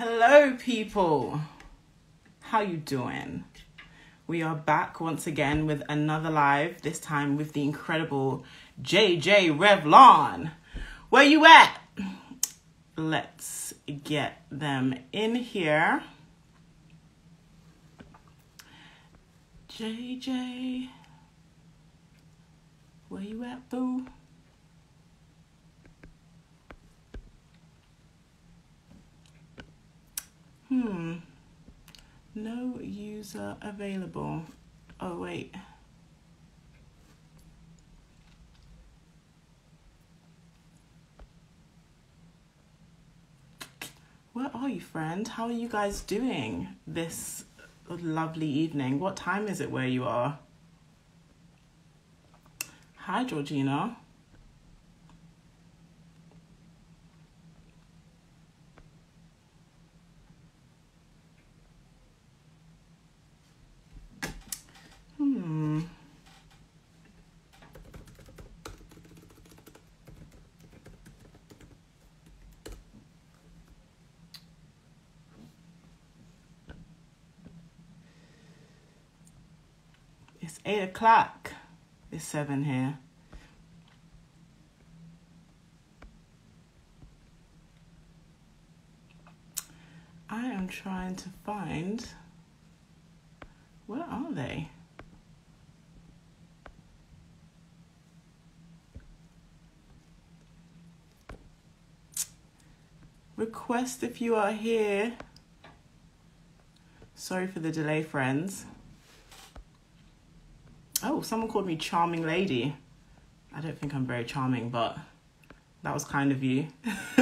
Hello, people. How you doing? We are back once again with another live. This time with the incredible JJ Revlon. Where you at? Let's get them in here. JJ, where you at, boo? Hmm. No user available. Oh, wait. Where are you, friend? How are you guys doing this lovely evening? What time is it where you are? Hi, Georgina. 8 o'clock. It's 7 here. I am trying to find where are they? Request if you are here. Sorry for the delay, friends. Oh, someone called me charming lady. I don't think I'm very charming, but that was kind of you.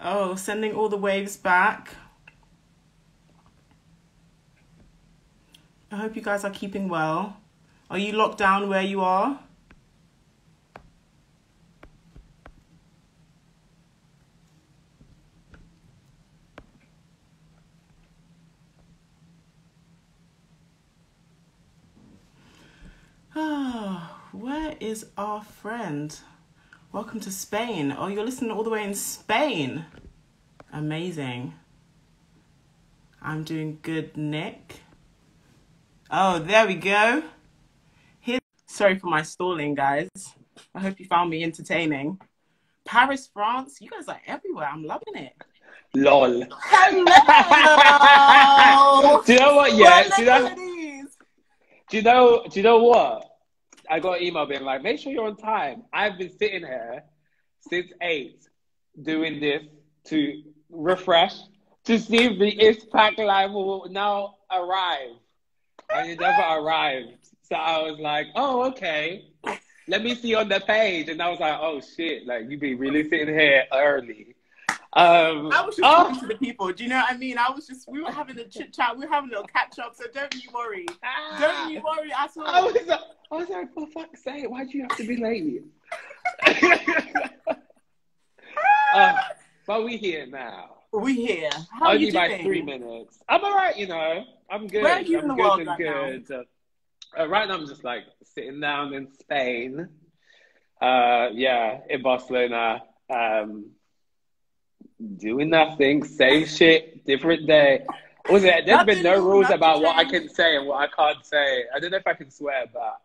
oh, sending all the waves back. I hope you guys are keeping well. Are you locked down where you are? Oh, where is our friend? Welcome to Spain. Oh, you're listening all the way in Spain. Amazing. I'm doing good, Nick. Oh, there we go. Here. Sorry for my stalling, guys. I hope you found me entertaining. Paris, France. You guys are everywhere. I'm loving it. Lol. Hello. do you know what? Yeah. Do you know, ladies. do you know? Do you know what? I got an email being like, make sure you're on time. I've been sitting here since eight doing this to refresh to see if the Eastpak live will now arrive. And it never arrived. So I was like, oh, okay. Let me see on the page. And I was like, oh shit, like you be really sitting here early. Um, I was just oh, talking to the people. Do you know what I mean? I was just, we were having a chit chat. We were having a little catch up. So don't you worry. Don't you worry at all. I was, like, I was like, for fuck's sake, why'd you have to be late? uh, but we here now. we here. How are Only you by doing? three minutes. I'm alright, you know. I'm good. Where are you I'm in the good world and right now? good. Uh, uh, right now, I'm just like sitting down in Spain. Uh, yeah, in Barcelona. Um, doing nothing, same shit, different day. Was it? There's been no rules nothing about what I can say and what I can't say. I don't know if I can swear, but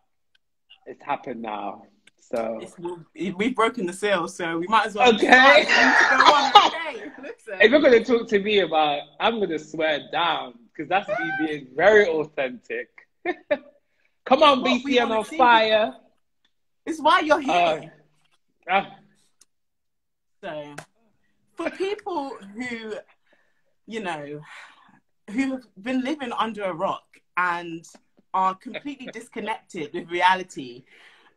it's happened now. So It's, we- we've broken the seal, so we might as well. Okay. start. We need to go on. Okay, listen. if you're gonna talk to me about, I'm gonna swear down because that's me being very authentic. Come on, What we BC, I'm on see. fire. It's why you're here. Uh, uh, So, for people who, you know, who have been living under a rock and are completely disconnected with reality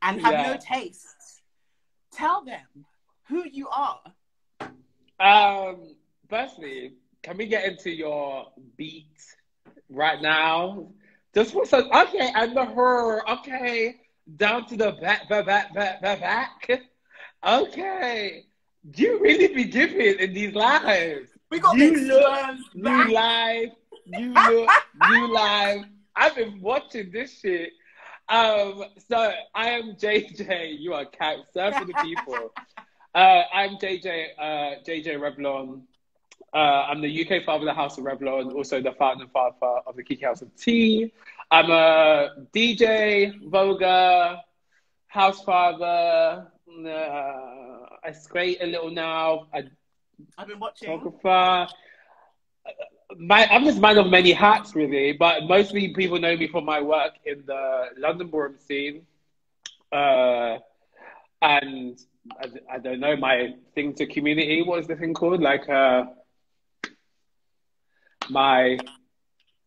and have no taste, tell them who you are. Um, firstly, can we get into your beat right now? Just for some, okay, and the her, okay, down to the back, back, back, back, back, back. Okay, you really be giving in these lives. We got You this look New live, you look, new live. I've been watching this shit. Um, so I am JJ. You are Cat. Sir for the people. Uh, I'm JJ, uh, JJ Revlon. Uh, I'm the UK father of the House of Revlon, also the founding father of the Kiki House of Tea. I'm a DJ, voguer, house father. Uh, I skate a little now. I I've been watching. photographer. My, I'm just man of many hats, really, but mostly people know me for my work in the London ballroom scene. Uh, and I, I don't know, my thing to community, what is the thing called? Like, uh, my,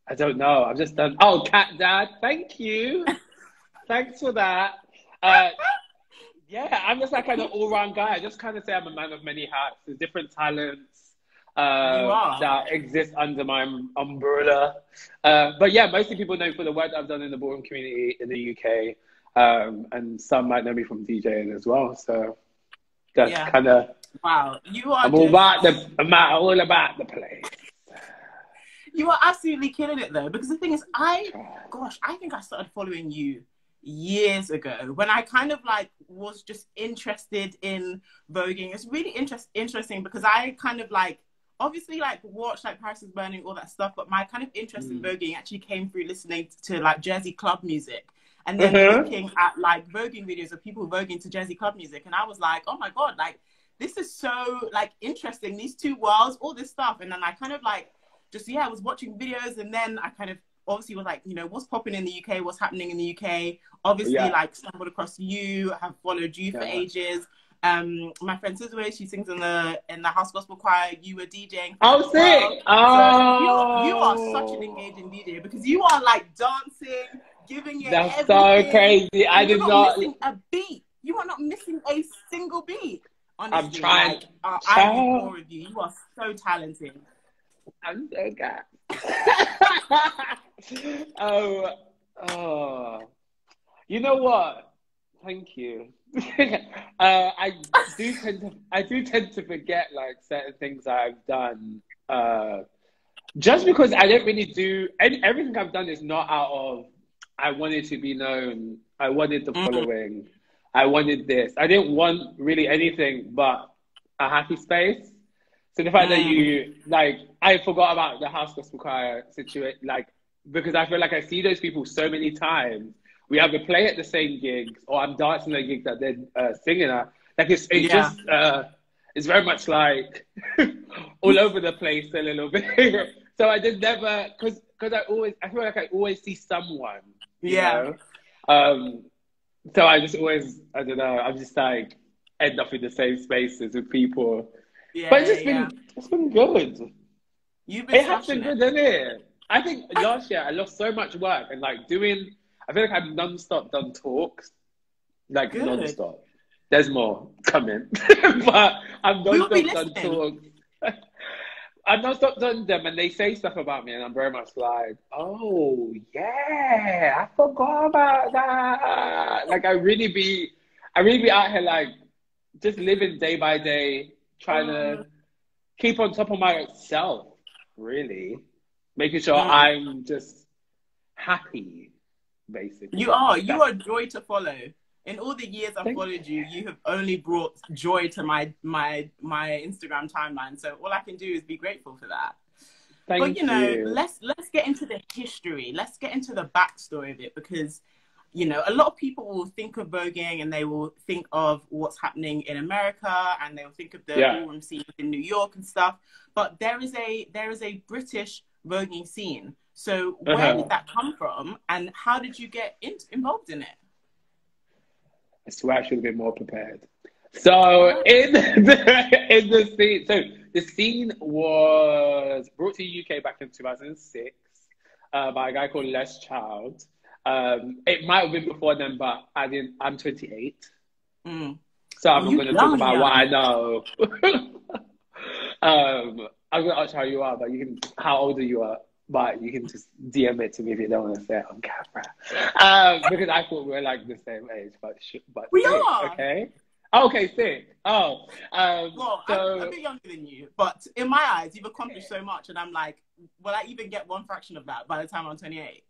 I don't know, I've just done, oh, cat dad, thank you. Thanks for that. Uh, yeah, I'm just that kind of all round guy. I just kind of say I'm a man of many hats. There's different talents uh, that exist under my um- umbrella. Uh, but yeah, mostly people know me for the work that I've done in the ballroom community in the UK. Um, and some might know me from DJing as well. So that's Yeah. kind of, Wow, you are. I'm all about the, I'm all about the place. You are absolutely killing it though, because the thing is, I, gosh, I think I started following you years ago when I kind of like was just interested in voguing. It's really interest interesting because I kind of like obviously like watched like Paris is Burning, all that stuff, but my kind of interest in Mm. voguing actually came through listening to like Jersey club music. And then Mhm. looking at like voguing videos of people voguing to Jersey club music, and I was like, oh my god, like this is so like interesting. These two worlds, all this stuff, and then I kind of like just yeah, I was watching videos, and then I kind of obviously was like, you know, what's popping in the UK, what's happening in the UK. Obviously, Yeah. like stumbled across you, have followed you for ages. Um, my friend Sizwe, she sings in the in the house gospel choir. You were DJing. for Oh, as well. sick! So Oh, you, you are such an engaging DJ because you are like dancing, giving it. That's so crazy. I you're did not not. missing a beat. You are not missing a single beat. Honestly, trying. Like, uh, I Trying. adore with you. You are so talented. I'm so gassed. oh, oh. You know what? Thank you. uh, I do tend to I do tend to forget like certain things I've done. Uh, just because I don't really do any, everything I've done is not out of I wanted to be known. I wanted the Mhm. following. I wanted this. I didn't want really anything but a happy space. So the fact that Mm. you like, I forgot about the house gospel choir situation, like because I feel like I see those people so many times. We have either play at the same gigs, or I'm dancing at a gig that they're uh, singing at. Like it's it Yeah. just uh, it's very much like all over the place a little bit. so I just never because because I always I feel like I always see someone. you Yeah. know? Um. So I just always I don't know. I'm just like end up in the same spaces with people. Yeah, But it's just yeah, been it's been good. You've been It has been good, isn't it? I think last year I lost so much work and like doing. I feel like I've non-stop done talks, like Good. non-stop. There's more coming, but I've non-stop done talks. I've non-stop done them, and they say stuff about me, and I'm very much like, oh yeah, I forgot about that. Like I really be, I really be out here like just living day by day, trying to Mm. keep on top of myself, really, making sure Mm. I'm just happy, basically. You are. You That's- are joy to follow. In all the years I've Thank- followed you, you have only brought joy to my my my Instagram timeline. So all I can do is be grateful for that. Thank but you know, you. let's let's get into the history. Let's get into the backstory of it because you know a lot of people will think of voguing and they will think of what's happening in America and they'll think of the Yeah. ballroom scene in New York and stuff. But there is a there is a British voguing scene. So where Uh-huh. did that come from, and how did you get in, involved in it? I swear I should have been more prepared. So in the, in the scene, so the scene was brought to the UK back in 2006 uh, by a guy called Les Child. Um, it might have been before then, but I didn't. I'm 28, Mm. so I'm not going to talk about young. what I know. um, I'm going to ask how you are, but you can. How old are you? Are, but you can just DM it to me if you don't want to say it on camera. Um, because I thought we were like the same age, but sh- but We sick, are. Okay. Okay, sick. Oh, um, Well, so I'm a bit younger than you, but in my eyes, you've accomplished so much, and I'm like, will I even get one fraction of that by the time I'm 28?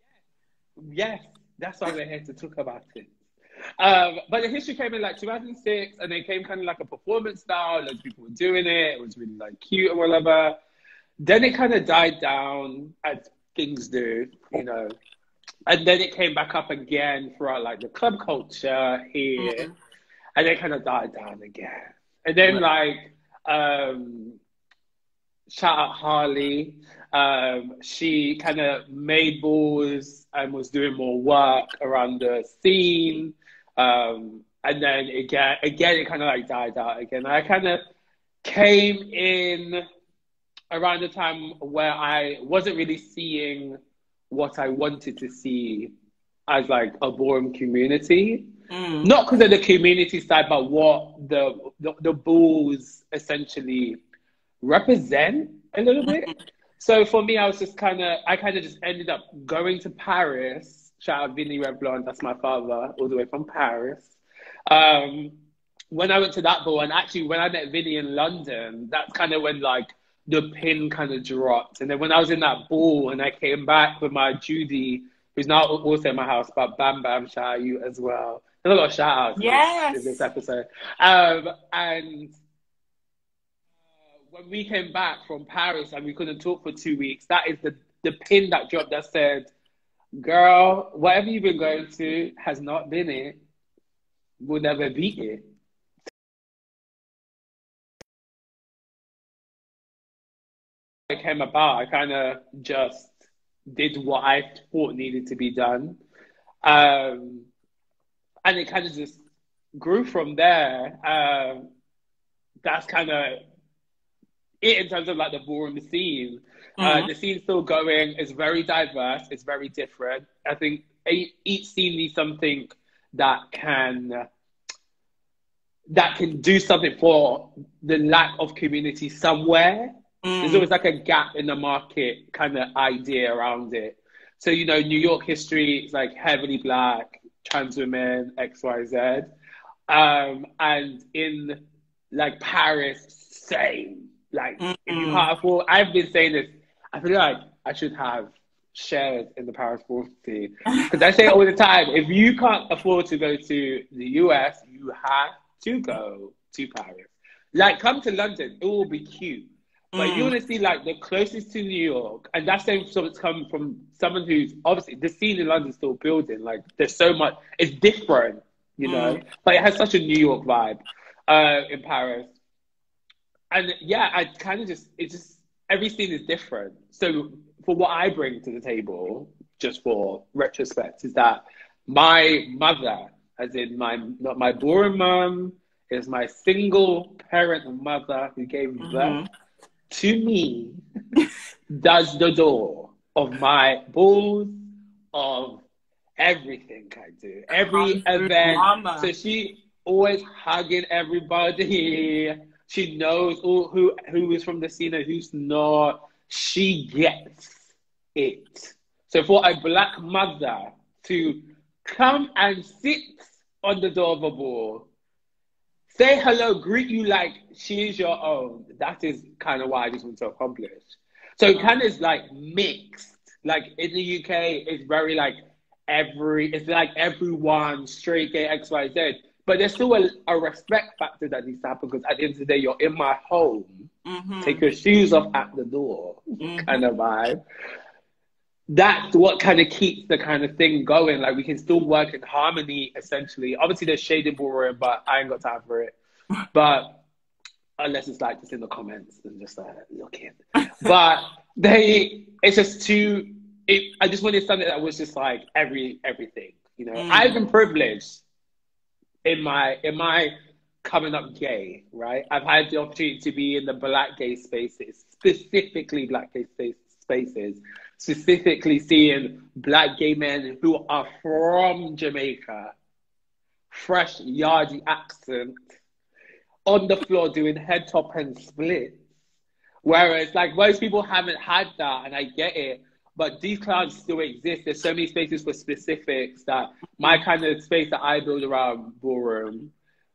Yes, that's why we're here to talk about it. Um, but the history came in like 2006, and then came kind of like a performance style. Loads of people were doing it. It was really like cute and whatever. Then it kind of died down as things do, you know. And then it came back up again throughout like the club culture here, Mm. and then kind of died down again. And then like um, shout out Harley. Um, she kind of made balls and was doing more work around the scene. Um, and then again, again, it kind of like died out again. I kind of came in around the time where I wasn't really seeing what I wanted to see as like a ballroom community Mm. not because of the community side, but what the the, the bulls essentially represent a little bit. So for me, I was just kind of, I kind of just ended up going to Paris. Shout out Vinny Revlon, that's my father, all the way from Paris. Um, when I went to that ball, and actually when I met Vinny in London, that's kind of when like the pin kind of dropped. And then when I was in that ball and I came back with my Judy, who's now also in my house, but Bam Bam, shout out you as well. There's a lot of shout outs Yes. in this episode. Um, and when we came back from Paris and we couldn't talk for two weeks, that is the, the pin that dropped that said, Girl, whatever you've been going to has not been it. We'll never beat it. It came about, I kind of just did what I thought needed to be done. Um, and it kind of just grew from there. Um, that's kind of it in terms of like the ballroom scene. Uh, Mhm. the scene's still going. It's very diverse. It's very different. I think each scene needs something that can that can do something for the lack of community somewhere. There's Mm. always like a gap in the market kind of idea around it. So, you know, New York history is like heavily black, trans women, XYZ. Um, and in like Paris, same. Like, if you Mm. can't afford, I've been saying this, I feel like I should have shares in the Paris sports team. Because I say it all the time, if you can't afford to go to the US, you have to go to Paris. Like, come to London, it will be cute. But you Mm. want to see like the closest to New York, and that's saying something's coming from someone who's obviously the scene in London's still building. Like there's so much, it's different, you know, but it has such a New York vibe uh, in Paris. And yeah, I kind of just it just every scene is different. So for what I bring to the table, just for retrospect, is that my mother, as in my not my born mum, is my single parent mother who gave birth Mhm. to me does the door of my balls, of everything I do, every event. mama. So she always hugging everybody. She knows who who, is from the scene and who's not. She gets it. So for a black mother to come and sit on the door of a ball say hello, greet you like she is your own. That is kind of what I just want to accomplish. So kind of is like mixed. Like in the UK, it's very like every, it's like everyone, straight, gay, X, Y, Z. But there's still a, a respect factor that needs to happen because at the end of the day, you're in my home. Mhm. Take your shoes off at the door, Mhm. kind of vibe. That's what kind of keeps the kind of thing going. Like we can still work in harmony, essentially. Obviously, there's in ballroom, but I ain't got time for it. But unless it's like just in the comments and just like looking. But they, it's just too. It, I just wanted something that was just like every everything. You know, Mm. I've been privileged in my in my coming up gay, right? I've had the opportunity to be in the black gay spaces, specifically black gay space, spaces, specifically seeing black gay men who are from Jamaica, fresh yardy accent, on the floor doing head top and splits. Whereas like most people haven't had that, and I get it. But these clouds still exist. There's so many spaces for specifics that my kind of space that I build around ballroom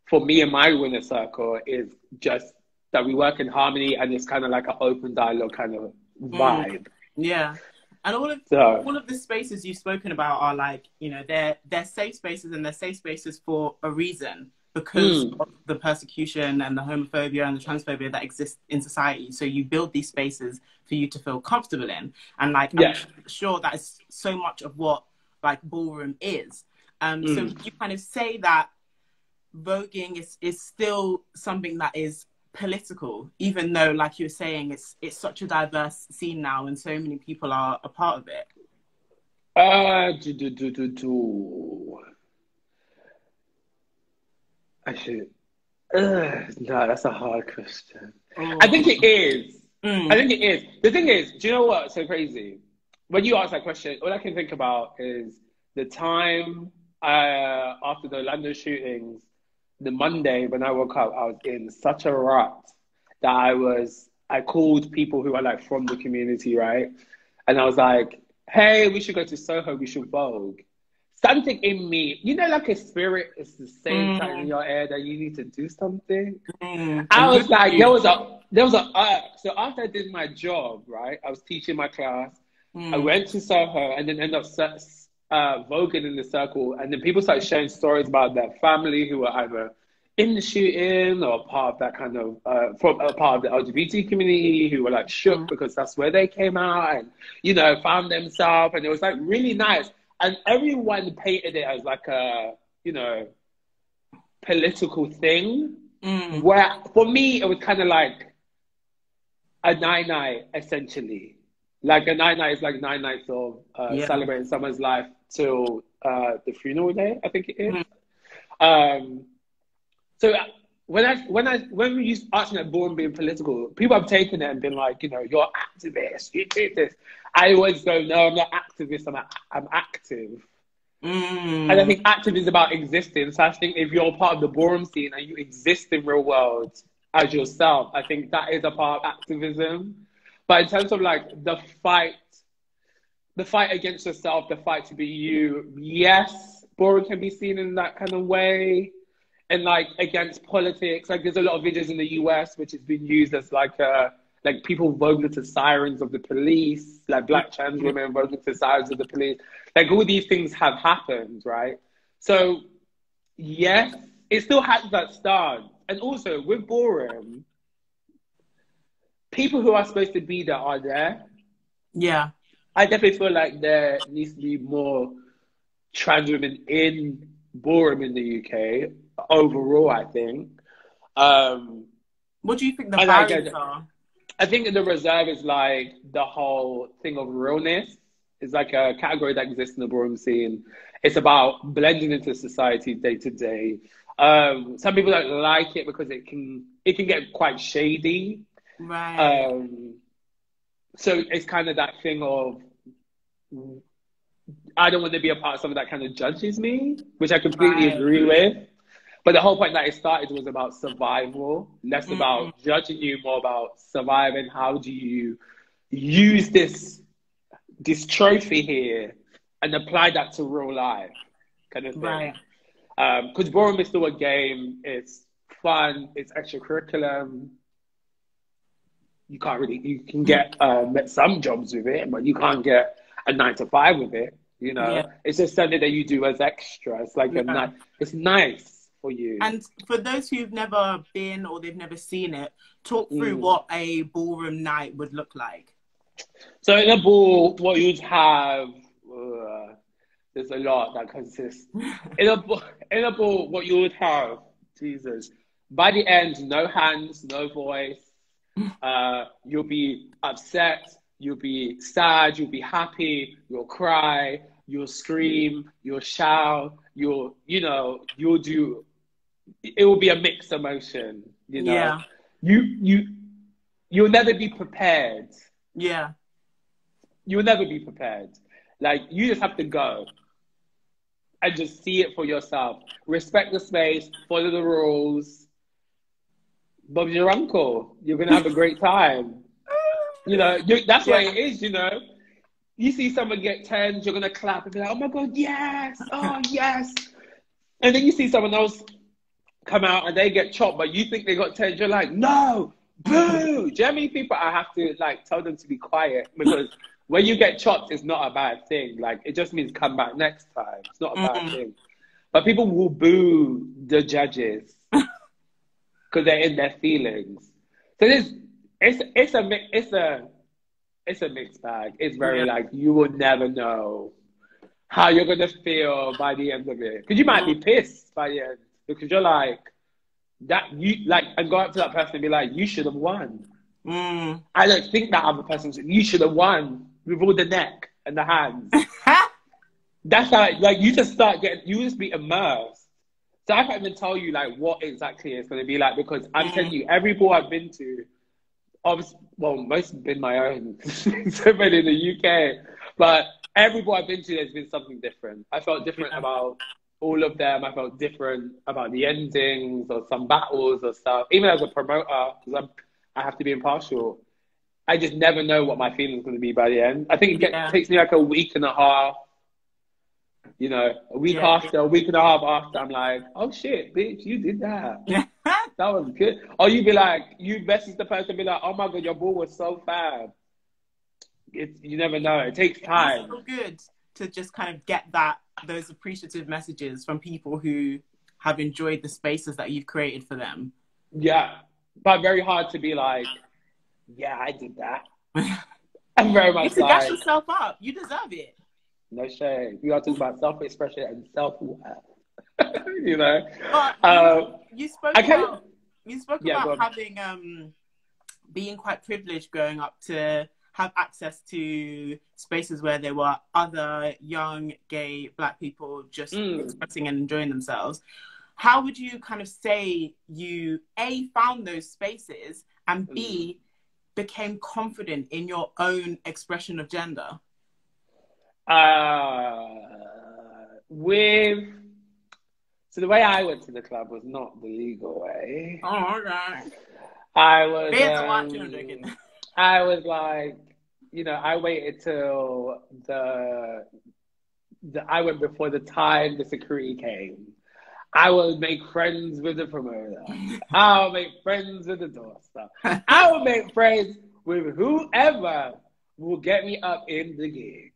for me and my winner circle is just that we work in harmony and it's kind of like an open dialogue kind of mm. vibe. Yeah. And all of So all of the spaces you've spoken about are like, you know, they're they're safe spaces and they're safe spaces for a reason because Mm. of the persecution and the homophobia and the transphobia that exists in society. So you build these spaces for you to feel comfortable in. And like Yeah. I'm sure that is so much of what like ballroom is. Um so Mm. you kind of say that voguing is is still something that is political, even though like you were saying it's it's such a diverse scene now and so many people are a part of it. Uh, do, do, do, do, do. I should. Ugh, no, that's a hard question. I think it is. Mm. I think it is. The thing is, do you know what's so crazy? When you ask that question, all I can think about is the time uh, after the Orlando shootings, the Monday when I woke up, I was in such a rut that I was, I called people who are like from the community, right? And I was like, hey, we should go to Soho, we should Vogue. Something in me, you know, like a spirit is the same Mm. time in your air that you need to do something. Mm. I was like, there was a there was a uh, so after I did my job, right? I was teaching my class. Mm. I went to Soho and then ended up uh, voguing in the circle, and then people started sharing stories about their family who were either in the shooting or part of that kind of uh, from a part of the LGBT community who were like shook Mm. because that's where they came out and you know found themselves, and it was like really nice. And everyone painted it as like a you know political thing. Mm. Where for me it was kind of like a nine night essentially. Like a nine night is like nine nights of uh, Yeah. celebrating someone's life till uh, the funeral day. I think it is. Mhm. Um, so when I when I when we used asking that born being political, people have taken it and been like, you know, you're activist, you do this. I always go, no, I'm not activist. I'm a, I'm active. Mm. And I think active is about existing. So I think if you're part of the ballroom scene and you exist in real world as yourself, I think that is a part of activism. But in terms of like the fight, the fight against yourself, the fight to be you, yes, ballroom can be seen in that kind of way. And like against politics, like there's a lot of videos in the US which has been used as like uh like people voguing to sirens of the police, like black trans women voguing to sirens of the police. Like all these things have happened, right? So yes, it still has that stance. And also with ballroom, people who are supposed to be there are there. Yeah. I definitely feel like there needs to be more trans women in ballroom in the UK overall. I think. Um, What do you think the I like barriers it. are? I think the reserve is like the whole thing of realness. It's like a category that exists in the ballroom scene. It's about blending into society day to day. Um, some people don't like it because it can it can get quite shady. Right. Um, so it's kind of that thing of I don't want to be a part of something that kind of judges me, which I completely Right. agree with. But the whole point that it started was about survival, less Mhm. about judging you, more about surviving. How do you use this this trophy here and apply that to real life, kind of thing? right. Because ballroom is still a game. It's fun. It's extracurriculum. You can't really. You can get um, some jobs with it, but you can't get a nine to five with it. You know, Yeah. it's just something that you do as extra. It's like Yeah. a ni- It's nice for you. And for those who've never been or they've never seen it, talk through Mm. what a ballroom night would look like. So in a ball, what you'd have, uh, there's a lot that consists. In a in a ball, what you would have, Jesus, by the end, no hands, no voice. Uh, you'll be upset, you'll be sad, you'll be happy, you'll cry, you'll scream, you'll shout, you'll, you know, you'll do. It will be a mixed emotion, you know. Yeah. You you you'll never be prepared Yeah. you will never be prepared. Like you just have to go and just see it for yourself. Respect the space, follow the rules. Bob's your uncle. You're gonna have a great time. You know, you, that's what it is. You know, you see someone get tens, you're gonna clap and be like, "Oh my god, yes! Oh yes!" And then you see someone else come out and they get chopped, but you think they got tens. You're like, "No, boo!" Do you know many people I have to like tell them to be quiet because when you get chopped, it's not a bad thing. Like it just means come back next time. It's not a bad Mhm. thing. But people will boo the judges because they're in their feelings. So this it's it's a it's a it's a mixed bag. It's very Yeah. like you will never know how you're gonna feel by the end of it because you might be pissed by the end because you're like that you like and go up to that person and be like you should have won. Mm. I don't think that other person should. You should have won with all the neck and the hands. That's how like you just start getting you just be immersed. So I can't even tell you like what exactly it's gonna be like because I'm Mhm. telling you, every ball I've been to, obviously well, most have been my own, so many in the UK. But every ball I've been to there's been something different. I felt different about all of them. I felt different about the endings or some battles or stuff. Even as a promoter, because I'm I have to be impartial. I just never know what my feeling's going to be by the end. I think it get, Yeah. takes me like a week and a half. You know, a week Yeah. after, a week and a half after, I'm like, oh shit, bitch, you did that. That was good. Or you'd be like, you message the person, to be like, oh my god, your ball was so fab. It's you never know. It takes It's time. so good to just kind of get that those appreciative messages from people who have enjoyed the spaces that you've created for them. Yeah, but very hard to be like, yeah, I did that. I'm very You much gas like, yourself up. You deserve it. no shame. We are talking about self-expression and self-worth. you know. But Uh, you, you spoke about you spoke Yeah, about having um being quite privileged growing up to have access to spaces where there were other young gay black people just Mm. expressing and enjoying themselves. How would you kind of say you a found those spaces and Mm. b became confident in your own expression of gender? Uh, with so the way I went to the club was not the legal way. Oh, okay. I was. There's a lot um. I was like, you know, I waited till the, the I went before the time the security came. I will make friends with the promoter. I'll make friends with the door staff. I will make friends with whoever will get me up in the gig.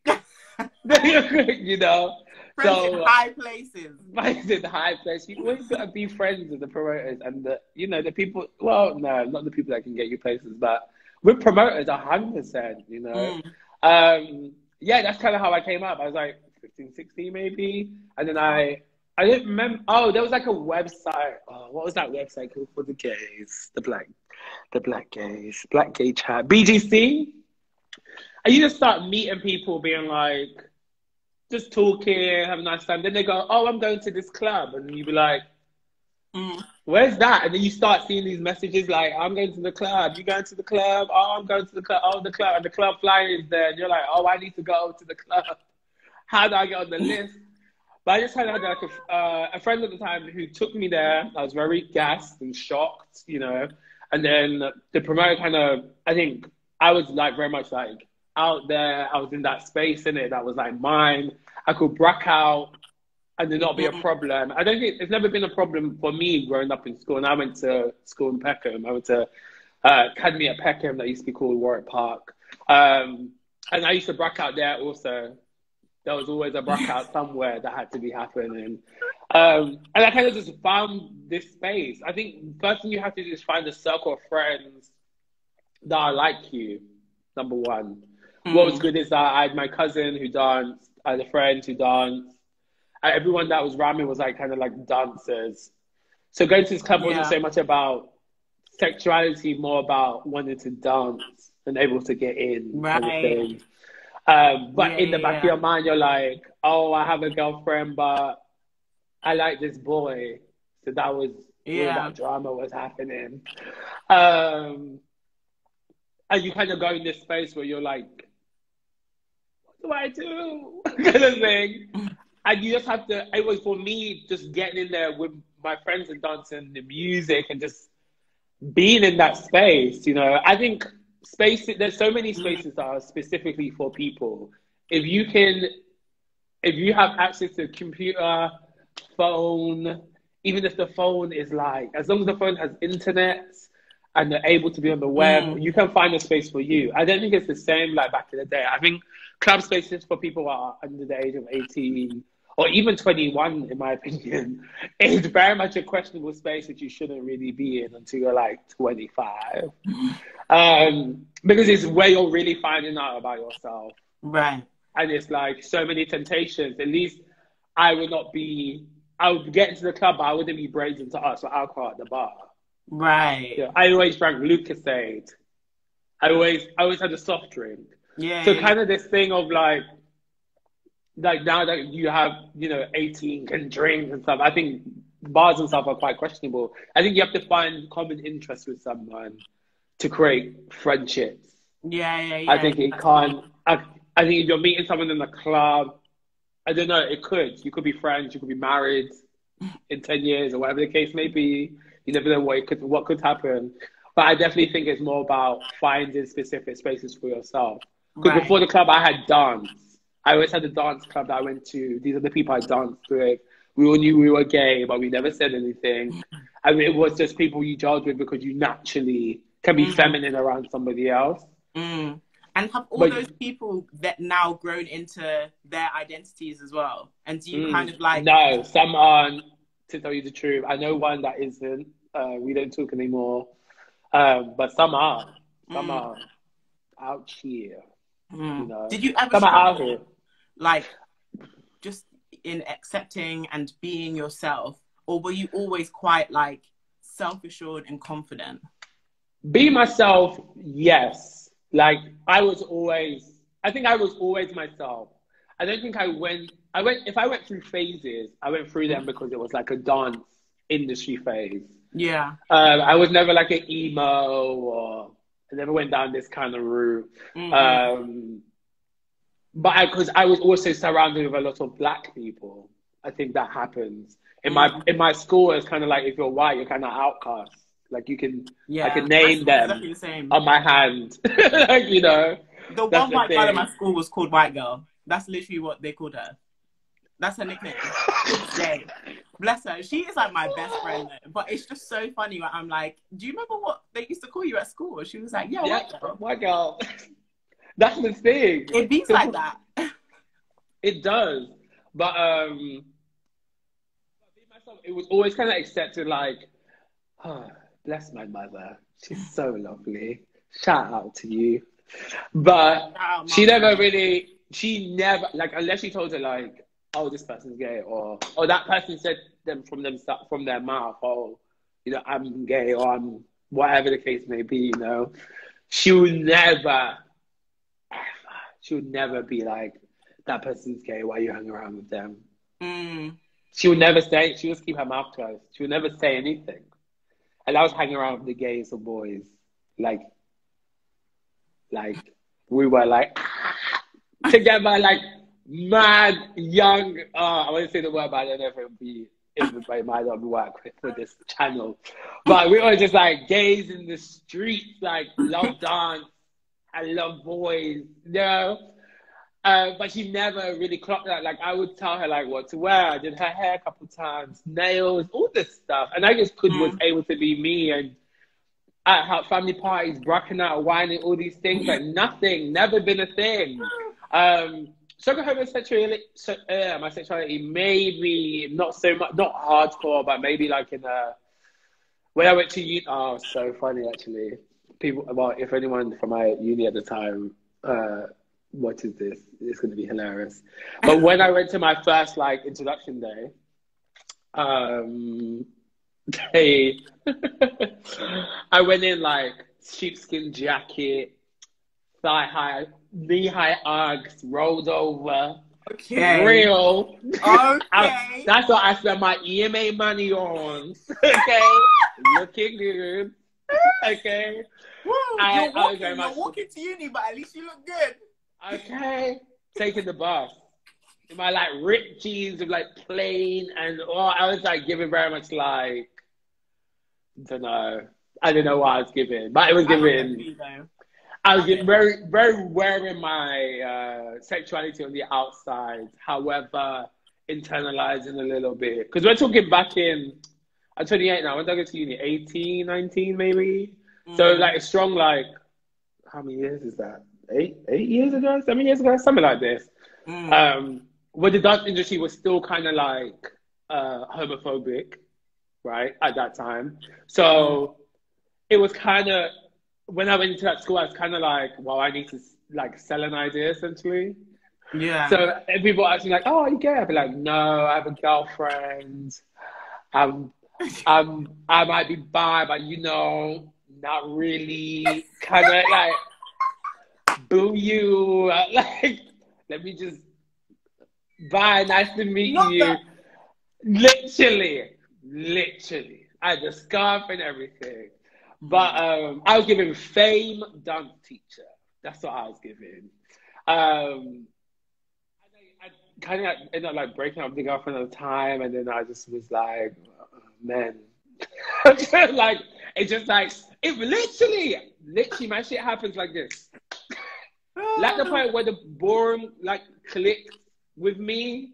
you know, Friends So- in high places. friends in high places. You always gotta be friends with the promoters and the you know the people. Well, no, not the people that can get you places, but with promoters, a hundred percent. You know, Mm. um, yeah, that's kind of how I came up. I was like 15, 16 maybe, and then I. I didn't remember. Oh, there was like a website. Oh, what was that website called for the gays? The black, the black gays, black gay chat, BGC. And you just start meeting people, being like, just talking, have a nice time. Then they go, "Oh, I'm going to this club," and you be like, "Where's that?" And then you start seeing these messages like, "I'm going to the club." You going to the club? Oh, I'm going to the club. Oh, the club. And the club flyer is there, and you're like, "Oh, I need to go to the club. How do I get on the list?" But I just had like a, uh, a friend at the time who took me there. I was very gassed and shocked, you know. And then the promoter kind of, I think I was like very much like out there. I was in that space in it that was like mine. I could brack out and there not be a problem. I don't think it's never been a problem for me growing up in school. And I went to school in Peckham. I went to uh, Academy at Peckham that used to be called Warwick Park. Um, and I used to brack out there also. There was always a brack out somewhere that had to be happening. Um, and I kind of just found this space. I think first thing you have to do is find a circle of friends that are like you, number one. What was good is that I had my cousin who danced, I had a friend who danced. Everyone that was around me was like kind of like dancers. So going to this club wasn't so much about sexuality, more about wanting to dance and able to get in. kind of Right. Um, but Yeah, in the back yeah. of your mind, you're like, oh, I have a girlfriend, but I like this boy. So that was where Yeah. that drama was happening. Um, and you kind of go in this space where you're like, what do I do? kind of thing. And you just have to, it was for me just getting in there with my friends and dancing the music and just being in that space, you know. I think space, there's so many spaces that are specifically for people. If you can, if you have access to a computer, phone, even if the phone is like, as long as the phone has internet, and they're able to be on the web, Mm. you can find a space for you. I don't think it's the same like back in the day. I think club spaces for people who are under the age of 18 or even 21, in my opinion, is very much a questionable space that you shouldn't really be in until you're like 25. Um, because it's where you're really finding out about yourself. Right. And it's like so many temptations. At least I would not be, I would get into the club, but I wouldn't be brazen to ask for alcohol at the bar. Right. I always drank Lucozade. I always, I always had a soft drink. Yeah. So yeah, kind of this thing of like, like now that you have, you know, 18 can drink and stuff, I think bars and stuff are quite questionable. I think you have to find common interest with someone to create friendships. yeah, yeah, yeah. I think it can't. I, I think if you're meeting someone in the club, I don't know, it could. You could be friends, you could be married in 10 years or whatever the case may be. You never know what, it could, what could happen. But I definitely think it's more about finding specific spaces for yourself. Because Right. before the club, I had dance. I always had a dance club that I went to. These are the people I danced with. We all knew we were gay, but we never said anything. I mean, it was just people you judge with because you naturally can be Mhm. feminine around somebody else. Mm. And have all But- those people that now grown into their identities as well? And do you Mm. kind of like No, some aren't. To tell you the truth, I know one that isn't. Uh, we don't talk anymore. Um, but some are. Some Mm. are out here. Mm. you know, Did you ever Some are out here. Like just in accepting and being yourself, or were you always quite like self assured and confident? Be myself, yes. Like I was always. I think I was always myself. I don't think I went. I went. If I went through phases, I went through them because it was like a dance industry phase. Yeah. Um, I was never like an emo or I never went down this kind of route. Mhm. Um, but I, because I was also surrounded with a lot of black people, I think that happens in my Mhm. in my school. It's kind of like if you're white, you're kind of outcast. Like you can yeah. I can name them. Exactly the same. on my hand, like you know. the one white girl in my school was called White Girl. That's literally what they called her. That's her nickname. Jay. Bless her. She is like my best friend. But it's just so funny when I'm like, do you remember what they used to call you at school? She was like, yeah, Yeah, white girl. white girl. That's the thing. It beats like that. It does, but um, it was always kind of accepted. Like, oh, bless my mother, she's so lovely. Shout out to you, but Oh, she never really, she never like unless she told her like, oh, this person's gay, or or that person said them from them from their mouth, oh, you know, I'm gay, or I'm whatever the case may be, you know, she would never, ever, she would never be like, that person's gay, why you hang around with them? Mm. She would never say, she would just keep her mouth closed. She would never say anything. And I was hanging around with the gays or boys, like, like, we were like, together, like, mad, young, uh, I want to say the word, but I don't know if it would be, if it might not work with, for this channel. But we were just like gays in the streets, like, love dance, I love boys, you know? Uh, but she never really clocked that. Like I would tell her like what to wear. I did her hair a couple times, nails, all this stuff, and I just could was Mm. able to be me. And at her family parties, bracking out, whining, all these things, like nothing, never been a thing. Um, so homosexuality, so, uh, my sexuality, maybe not so much, not hardcore, but maybe like in a when I went to uni. Oh, so funny actually. People, well, if anyone from my uni at the time. Uh, what is this? It's going to be hilarious. But when I went to my first like introduction day, um, they, I went in like sheepskin jacket, thigh high, knee high Uggs, rolled over, Okay. real. I- Okay. that's what I spent my EMA money on. okay, looking good. Okay. Woo, I- you're walking, you're walking to uni, but at least you look good. Okay. Taking the bus. In my like ripped jeans of like plain and oh I was like giving very much like don't know. I don't know what I was giving. But it was I love that for giving though. I was getting very very wearing my uh sexuality on the outside, however internalizing a little bit. Because we're talking back in I'm 28 now. When did I go to uni? 18, 19 maybe? So Mm. like a strong like how many years is that? Eight eight years ago, seven years ago, something like this. Mm. Um, where the dance industry was still kind of like uh, homophobic, right at that time. So it was kind of when I went into that school, I was kind of like, well, I need to like sell an idea essentially. yeah. So people ask me like, "Oh, are you gay?" I'd be like, "No, I have a girlfriend. I'm, I'm, I might be bi, but you know, not really. Kind of like, boo you. Like, let me just bye. Nice to meet Not you. that- Literally, literally, I had the scarf and everything. But um, I was given fame dance teacher. That's what I was given. Um, I kind of ended up like breaking up with the girlfriend at the time, and then I just was like, man, like it just like it literally, literally, my shit happens like this. Like the point where the voguing like clicked with me,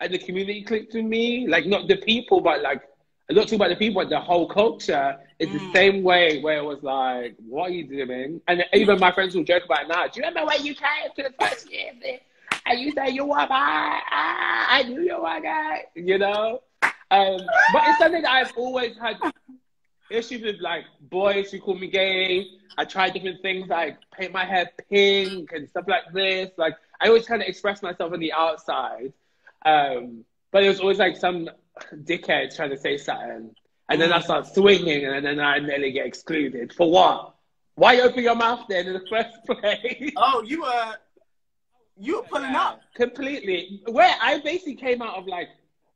and the community clicked with me, like not the people, but like I'm not talking about the people, but the whole culture is the Mm. same way where it was like, what are you doing? And even my friends will joke about it now. Do you remember when you came to the first year? And you say you were bi? Ah, I knew you were gay. You know? Um, but it's something that I've always had issues with, like boys who call me gay. I try different things like paint my hair pink and stuff like this. Like I always kind of express myself on the outside. Um, but it was always like some dickhead trying to say something. And then I start swinging and then I nearly get excluded. For what? Why you open your mouth then in the first place? oh, you were, you were pulling Yeah, up. completely. Where I basically came out of like,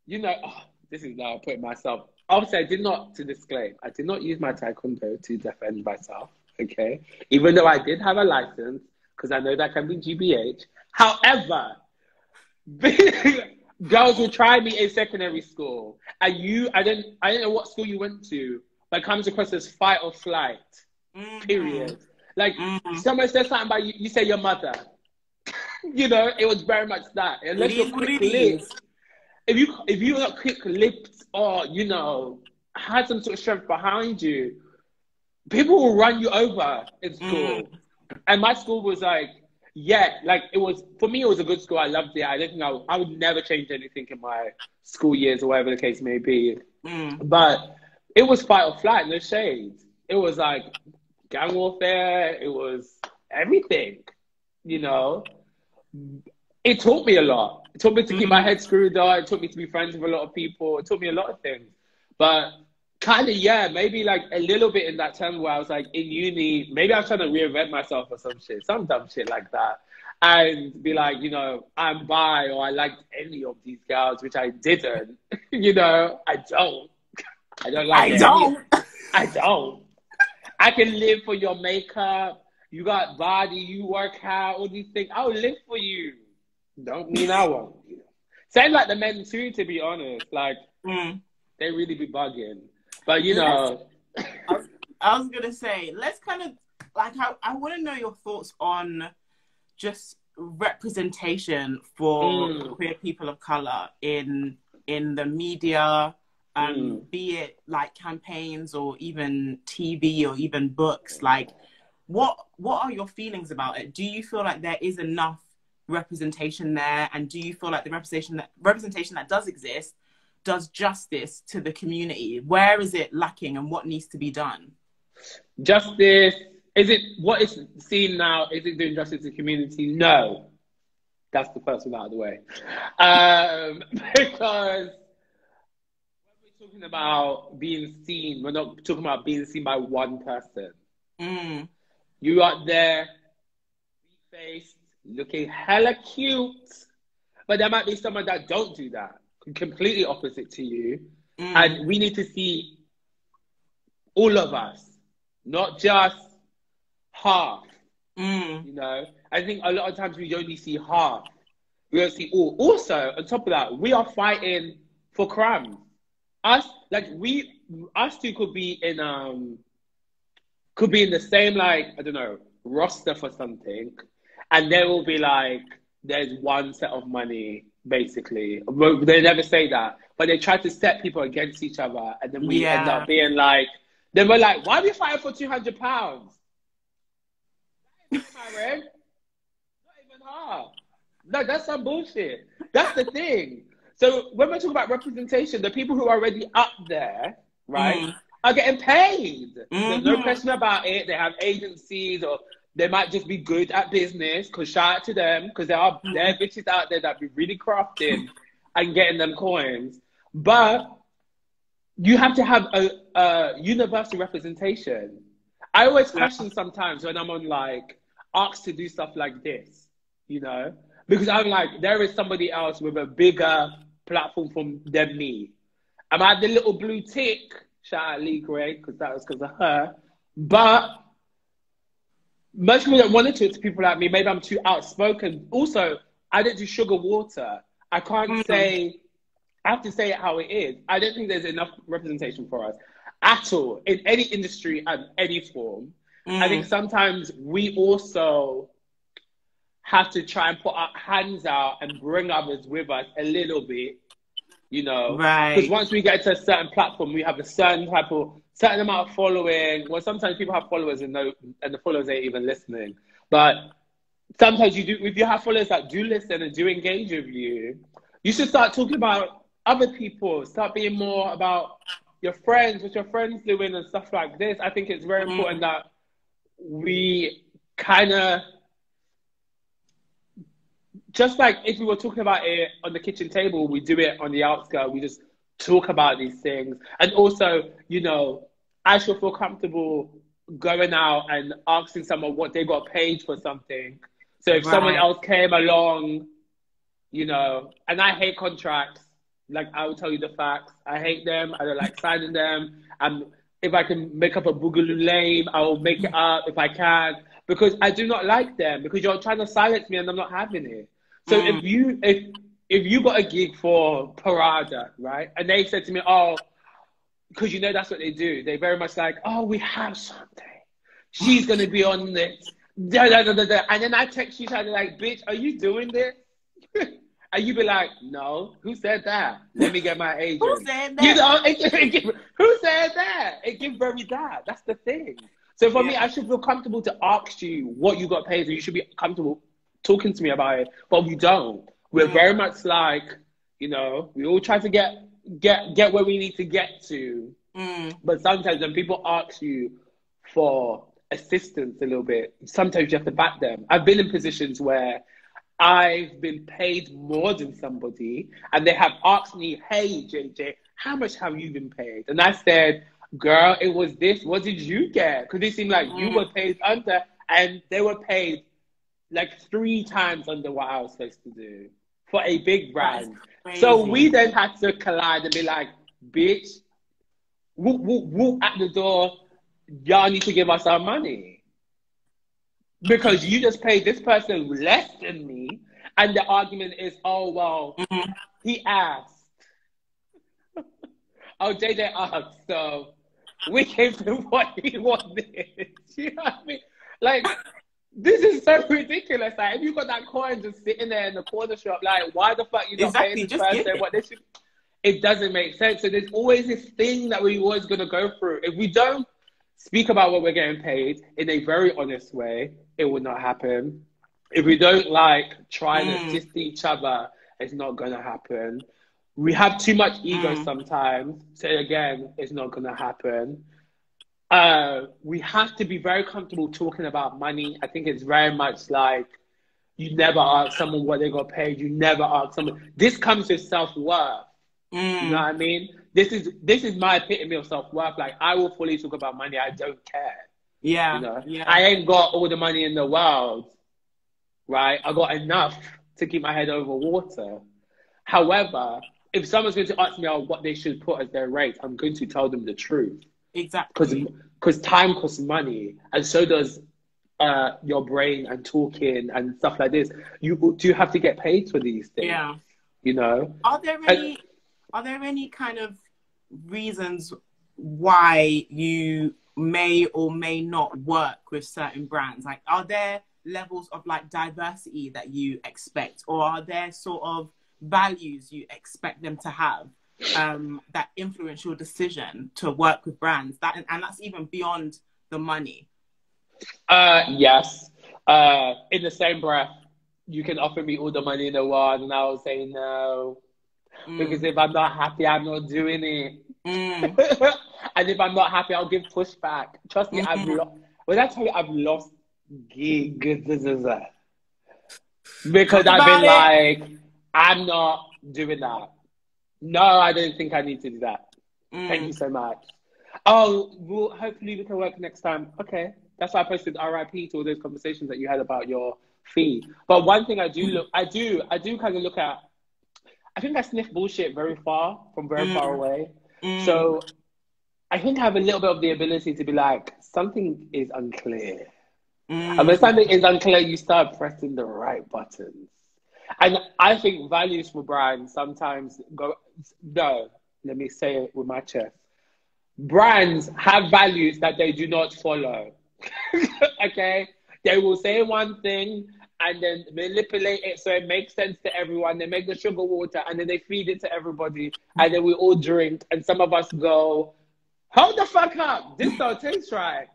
you know, oh, this is now putting myself. Obviously, I did not to disclaim. I did not use my taekwondo to defend myself. Okay, even though I did have a license because I know that can be GBH. However, girls will try me in secondary school, and you, I didn't, I didn't know what school you went to, but it comes across as fight or flight. Mhm. Period. Like Mhm. someone says something about you, you say your mother. you know, it was very much that. Unless you're is what it quick-lipped, is. If you if you're not quick-lipped or you know had some sort of strength behind you, people will run you over in school. Mm. And my school was like, yeah, like it was for me. It was a good school. I loved it. I didn't think I would, I would never change anything in my school years or whatever the case may be. Mm. But it was fight or flight, no shade. It was like gang warfare. It was everything, you know. It taught me a lot. It taught me to keep my mm-hmm. head screwed on. It taught me to be friends with a lot of people. It taught me a lot of things. But kind of, yeah, maybe like a little bit in that time where I was like in uni, maybe I was trying to reinvent myself or some shit, some dumb shit like that. And be like, you know, I'm bi or I liked any of these girls, which I didn't. you know, I don't. I don't like I don't. I don't. I can live for your makeup. You got body, you work out, all these things. I'll live for you. Don't mean I won't. Same like the men too, to be honest. Like Mm. they really be bugging. But you know, I was gonna say, let's kind of like I, I want to know your thoughts on just representation for Mm. queer people of color in in the media, um, Mm. be it like campaigns or even TV or even books. Like, what what are your feelings about it? Do you feel like there is enough representation there, and do you feel like the representation that representation that does exist does justice to the community? Where is it lacking, and what needs to be done? justice is it what is seen now? Is it doing justice to the community? No. That's the first one out of the way. Um, because when we're talking about being seen, we're not talking about being seen by one person. Mm. You out there, faced, looking hella cute, but there might be someone that don't do that, completely opposite to you, Mm. and we need to see all of us, not just half. Mm. You know, I think a lot of times we only see half. We don't see all. Also, on top of that, we are fighting for crumbs. Us, like we, us two could be in um, could be in the same like I don't know roster for something, and there will be like there's one set of money basically. They never say that, but they try to set people against each other, and then we end up being like they were like, why are we fighting for two hundred pounds? Not even half. No, that's some bullshit. That's the thing. So when we're talking about representation, the people who are already up there, right, mm. are getting paid. Mm-hmm. There's no mm-hmm. question about it. They have agencies or they might just be good at business. Cause shout out to them because there are there are bitches out there that be really crafting and getting them coins. But you have to have a, a universal representation. I always question sometimes when I'm on like asked to do stuff like this, you know, because I'm like, there is somebody else with a bigger platform from than me. Am I the little blue tick? Shout out Lee Gray, because that was because of her. But most people don't want to talk to people like me. Maybe I'm too outspoken. Also, I don't do sugar water. I can't mm-hmm. say, I have to say it how it is. I don't think there's enough representation for us at all in any industry and any form. Mm. I think mm. sometimes we also have to try and put our hands out and bring others with us a little bit, you know. Right. Because once we get to a certain platform, we have a certain type of certain amount of following. Well, sometimes people have followers and no, and the followers ain't even listening. But sometimes you do. If you have followers that do listen and do engage with you, you should start talking about other people. Start being more about your friends, what your friends doing, and stuff like this. I think it's very mm. important that we kind of just like if we were talking about it on the kitchen table, we do it on the outskirts. We just talk about these things, and also, you know, I should feel comfortable going out and asking someone what they got paid for something. So if right. someone else came along, you know, and I hate contracts. Like I will tell you the facts. I hate them. I don't like signing them. And if I can make up a boogaloo lame, I will make it up if I can because I do not like them because you're trying to silence me and I'm not having it. So mm. if you if if you got a gig for Prada, right, and they said to me, oh, because you know that's what they do. They very much like, oh, we have something. She's gonna be on this. Da, da, da, da, da. And then I text you, and like, bitch, are you doing this? and you be like, no, who said that? Let me get my agent. who said that? You know, it, it, it, who said that? It give very that. That's the thing. So for yeah. me, I should feel comfortable to ask you what you got paid, and you should be comfortable talking to me about it. But we don't. We're very much like, you know, we all try to get get get where we need to get to. Mm. But sometimes when people ask you for assistance a little bit, sometimes you have to back them. I've been in positions where I've been paid more than somebody, and they have asked me, "Hey, JJ, how much have you been paid?" And I said, "Girl, it was this. What did you get?" Because it seemed like mm. you were paid under, and they were paid like three times under what I was supposed to do for a big brand. So we then had to collide and be like, "Bitch, whoop whoop whoop at the door. Y'all need to give us our money." because you just paid this person less than me, and the argument is, oh well, mm-hmm. he asked. oh, JJ asked, so we gave him what he wanted. you know what I mean? Like, this is so ridiculous. Like, if you got that coin just sitting there in the corner shop, like, why the fuck you not exactly, paying this person what they should? It doesn't make sense. So there's always this thing that we're always gonna go through. If we don't speak about what we're getting paid in a very honest way, it will not happen. If we don't like try mm. to assist each other, it's not gonna happen. We have too much ego mm. sometimes, so again, it's not gonna happen. Uh, we have to be very comfortable talking about money. I think it's very much like you never ask someone what they got paid. You never ask someone. This comes with self worth. Mm. You know what I mean? This is this is my epitome of self worth. Like I will fully talk about money. I don't care. Yeah, you know? yeah. I ain't got all the money in the world, right? I got enough to keep my head over water. However, if someone's going to ask me what they should put as their rate, I'm going to tell them the truth. Exactly. Because time costs money, and so does uh, your brain and talking and stuff like this. You do have to get paid for these things. Yeah. You know. Are there any? And, are there any kind of reasons why you may or may not work with certain brands? Like, are there levels of like diversity that you expect, or are there sort of values you expect them to have? Um, that influence your decision to work with brands? That and that's even beyond the money. Uh, yes. Uh, in the same breath, you can offer me all the money in the world, and I will say no. Mm. Because if I'm not happy, I'm not doing it. Mm. and if I'm not happy, I'll give pushback. Trust me, mm-hmm. I've lost. When I tell you I've lost gigs, because I've been it. like, I'm not doing that. No, I don't think I need to do that. Mm. Thank you so much. Oh, well, hopefully we can work next time. Okay, that's why I posted RIP to all those conversations that you had about your fee. But one thing I do look, I do, I do kind of look at. I think I sniff bullshit very far from very mm. far away. Mm. So I think I have a little bit of the ability to be like, something is unclear. Mm. And when something is unclear, you start pressing the right buttons. And I think values for brands sometimes go, no, let me say it with my chest. Brands have values that they do not follow. okay? They will say one thing and then manipulate it so it makes sense to everyone. They make the sugar water and then they feed it to everybody and then we all drink. And some of us go, hold the fuck up. This don't taste right.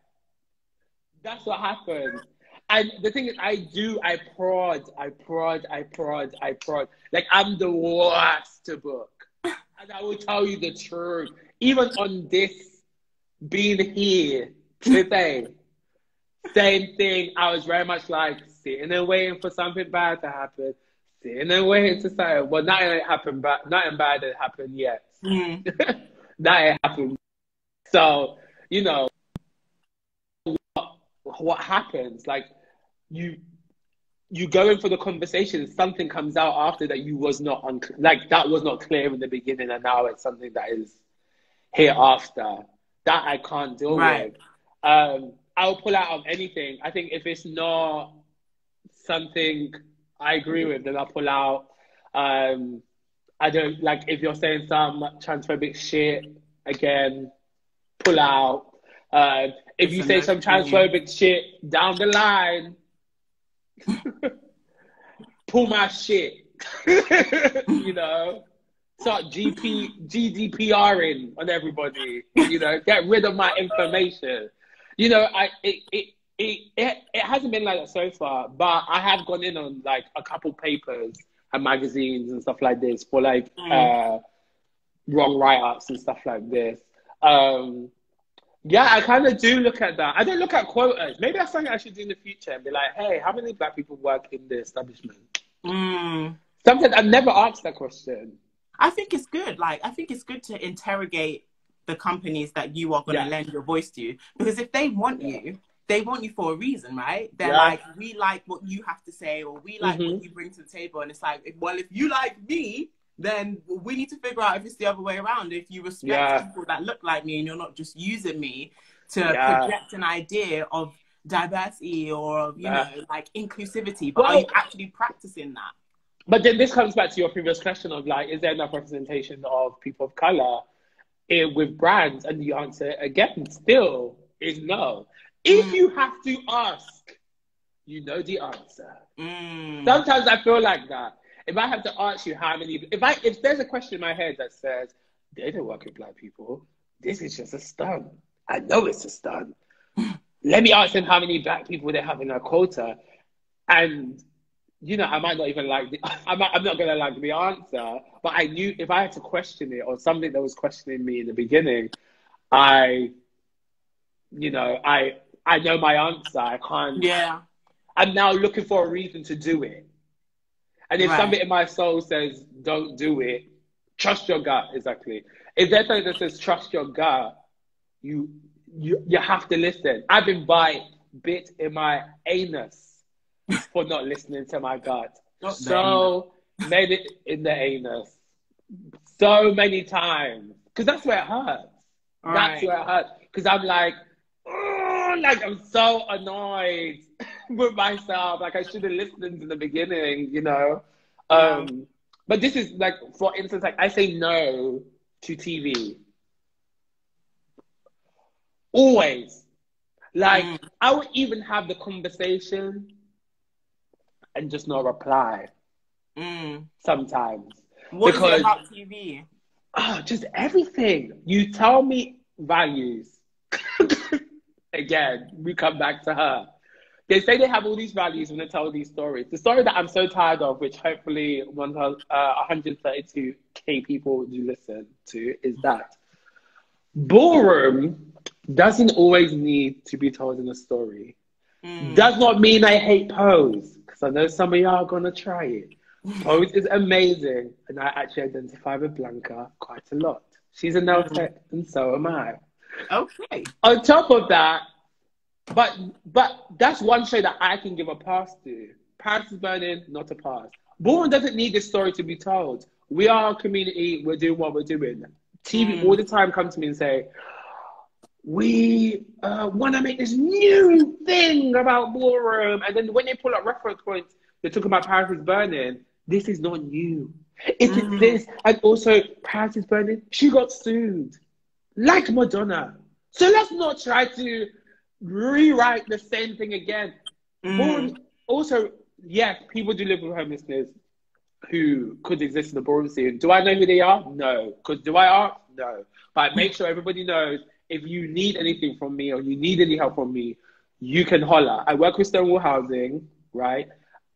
That's what happens. And the thing is, I do, I prod, I prod, I prod, I prod. Like, I'm the worst to book. And I will tell you the truth. Even on this, being here today, same thing. I was very much like sitting and waiting for something bad to happen, sitting and waiting to say, well, nothing happened, but nothing bad had happened yet. Mm. that ain't happened. So, you know, what, happens? Like, you you go in for the conversation, something comes out after that you was not unclear, like that was not clear in the beginning, and now it's something that is here after that I can't deal right. with. Um, I'll pull out of anything. I think if it's not something I agree with, then I'll pull out. Um, I don't like if you're saying some transphobic shit again, pull out. Uh, if you say some transphobic shit down the line, pull my shit. you know, start GP GDPRing on everybody. You know, get rid of my information. You know, I it, it it, it it hasn't been like that so far, but I have gone in on like a couple papers and magazines and stuff like this for like mm. uh, wrong write ups and stuff like this. Um, yeah, I kind of do look at that. I don't look at quotas. Maybe that's something I should do in the future and be like, hey, how many black people work in the establishment? Mm. Something I've never asked that question. I think it's good. Like, I think it's good to interrogate the companies that you are going to yeah. lend your voice to because if they want yeah. you, they want you for a reason, right? They're yeah. like, we like what you have to say, or we like mm-hmm. what you bring to the table, and it's like, well, if you like me, then we need to figure out if it's the other way around. If you respect yeah. people that look like me and you're not just using me to yeah. project an idea of diversity or you yeah. know like inclusivity, but well, are you actually practicing that? But then this comes back to your previous question of like, is there enough representation of people of color in, with brands? And the answer again still is no. If mm. you have to ask, you know the answer. Mm. Sometimes I feel like that if I have to ask you how many, if I if there's a question in my head that says they don't work with black people, this is just a stunt. I know it's a stunt. Let me ask them how many black people they have in their quota, and you know I might not even like the, I might, I'm not gonna like the answer, but I knew if I had to question it or something that was questioning me in the beginning, I, you know, I I know my answer. I can't. Yeah. I'm now looking for a reason to do it. And if right. something in my soul says, don't do it, trust your gut, exactly. If there's something that says, trust your gut, you, you, you have to listen. I've been bite, bit in my anus for not listening to my gut. So many in the anus. So many times. Because that's where it hurts. All that's right. where it hurts. Because I'm like, like I'm so annoyed. with myself. Like I should have listened in the beginning, you know. Um, but this is like, for instance, like I say no to TV. Always. Like mm. I would even have the conversation and just not reply. Mm. Sometimes. What because, about TV? oh, just everything. You tell me values. Again, we come back to her. They say they have all these values when they tell these stories. The story that I'm so tired of, which hopefully 132k uh, people do listen to, is that ballroom doesn't always need to be told in a story. Mm. Does not mean I hate Pose, because I know some of y'all are gonna try it. Pose is amazing, and I actually identify with Blanca quite a lot. She's a nail tech, and so am I. Okay. On top of that, but but that's one show that I can give a pass to. Paris is burning, not a pass. Ballroom doesn't need this story to be told. We are a community. We're doing what we're doing. TV mm. all the time come to me and say, we uh, want to make this new thing about ballroom. And then when they pull up reference points, they talk about Paris is burning. This is not new. It mm. is this. And also, Paris is burning. She got sued, like Madonna. So let's not try to rewrite the same thing again. Mm. also, yes, people do live with homelessness who could exist in the ballroom scene. Do I know who they are? No. Because do I ask? No. But make sure everybody knows if you need anything from me or you need any help from me, you can holler. I work with Stonewall Housing, right?